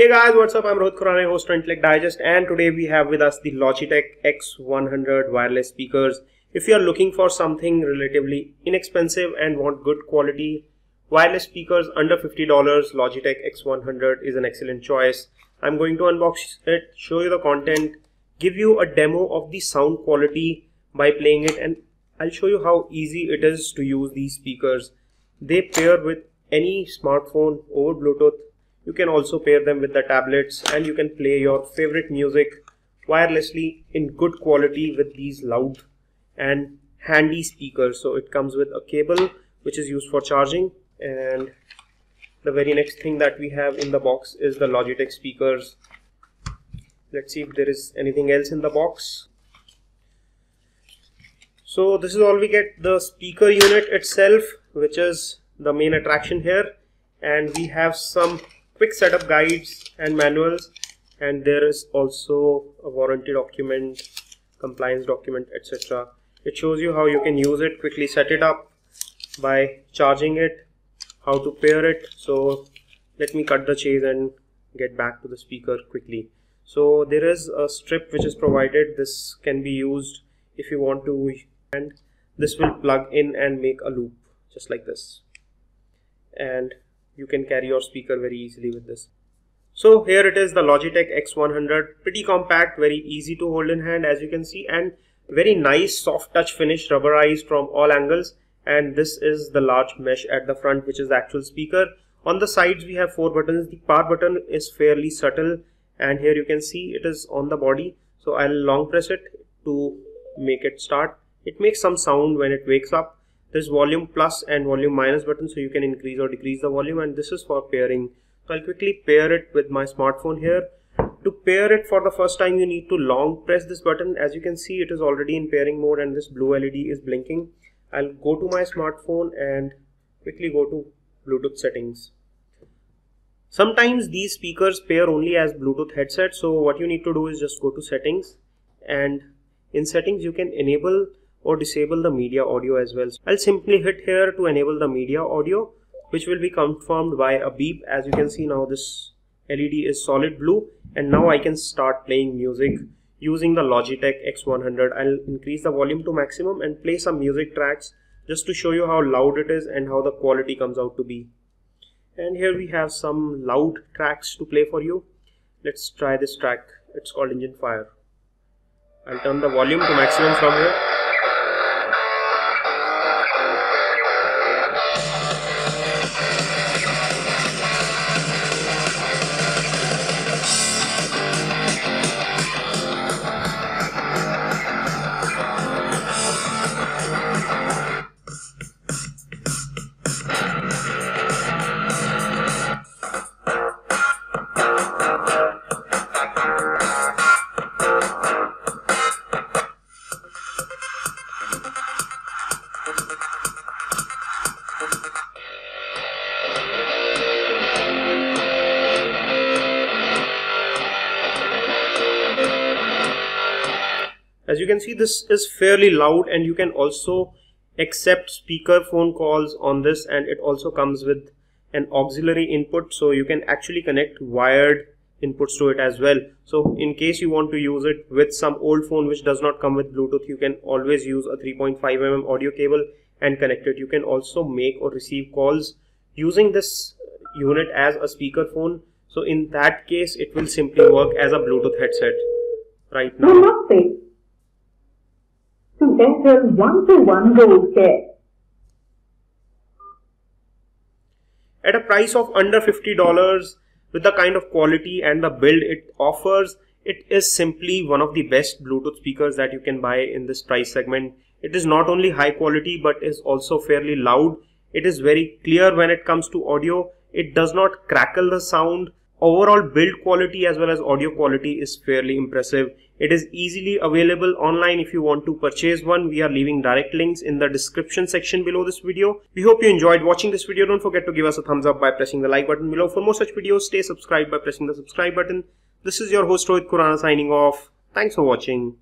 Hey guys, what's up? I'm Rohit Khurana, host of Intellect Digest, and today we have with us the Logitech X100 wireless speakers. If you are looking for something relatively inexpensive and want good quality wireless speakers under $50, Logitech X100 is an excellent choice. I'm going to unbox it, show you the content, give you a demo of the sound quality by playing it, and I'll show you how easy it is to use these speakers. They pair with any smartphone over Bluetooth you can also pair them with the tablets and you can play your favorite music wirelessly in good quality with these loud and handy speakers. So it comes with a cable which is used for charging and the very next thing that we have in the box is the Logitech speakers. Let's see if there is anything else in the box. So this is all we get the speaker unit itself which is the main attraction here and we have some quick setup guides and manuals and there is also a warranty document compliance document etc it shows you how you can use it quickly set it up by charging it how to pair it. So let me cut the chase and get back to the speaker quickly. So there is a strip which is provided. This can be used if you want to and this will plug in and make a loop just like this. And you can carry your speaker very easily with this. So here it is the Logitech X100 pretty compact very easy to hold in hand as you can see and very nice soft touch finish rubberized from all angles and this is the large mesh at the front which is the actual speaker. On the sides we have four buttons the power button is fairly subtle and here you can see it is on the body so I'll long press it to make it start. It makes some sound when it wakes up there's volume plus and volume minus button so you can increase or decrease the volume. And this is for pairing. So I'll quickly pair it with my smartphone here. To pair it for the first time you need to long press this button. As you can see it is already in pairing mode and this blue LED is blinking. I'll go to my smartphone and quickly go to Bluetooth settings. Sometimes these speakers pair only as Bluetooth headset so what you need to do is just go to settings. And in settings you can enable or disable the media audio as well. I'll simply hit here to enable the media audio which will be confirmed by a beep as you can see now this LED is solid blue and now I can start playing music using the Logitech X100. I'll increase the volume to maximum and play some music tracks just to show you how loud it is and how the quality comes out to be. And here we have some loud tracks to play for you. Let's try this track. It's called Engine Fire. I'll turn the volume to maximum from here. As you can see this is fairly loud and you can also accept speaker phone calls on this and it also comes with an auxiliary input. So you can actually connect wired inputs to it as well. So in case you want to use it with some old phone which does not come with bluetooth you can always use a 3.5 mm audio cable and connect it. You can also make or receive calls using this unit as a speaker phone so in that case it will simply work as a bluetooth headset right now Airtel one-to-one gold care. At a price of under $50 with the kind of quality and the build it offers, it is simply one of the best Bluetooth speakers that you can buy in this price segment. It is not only high quality but is also fairly loud. It is very clear when it comes to audio. It does not crackle the sound Overall build quality as well as audio quality is fairly impressive. It is easily available online if you want to purchase one. We are leaving direct links in the description section below this video. We hope you enjoyed watching this video. Don't forget to give us a thumbs up by pressing the like button below. For more such videos, stay subscribed by pressing the subscribe button. This is your host Rohit Khurana signing off. Thanks for watching.